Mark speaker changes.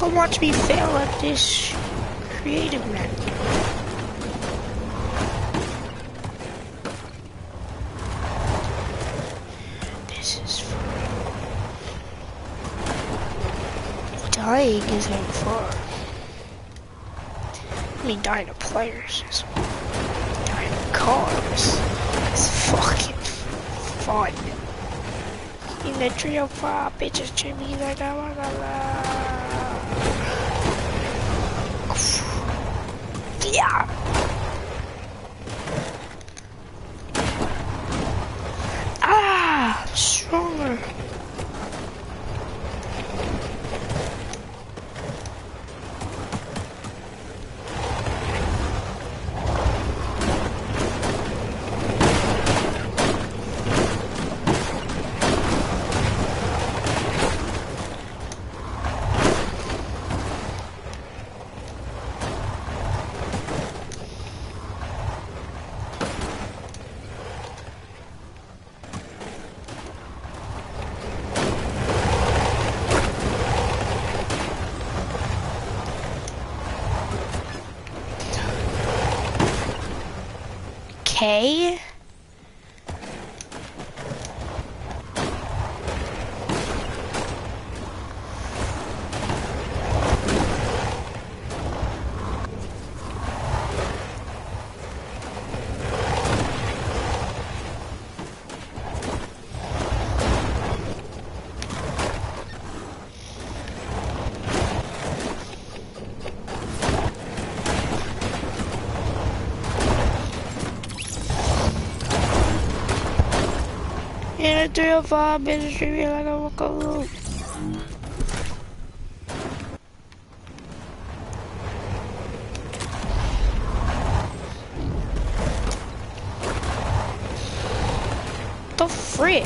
Speaker 1: Come watch me fail at this creative map. This is fun. Dying isn't fun. I mean, dying to players is dying to cars. It's fucking fun. In the trio five bitches to me like I wanna Yeah. Ah, stronger. Okay. In a three or five minutes, stream like a walk The frick?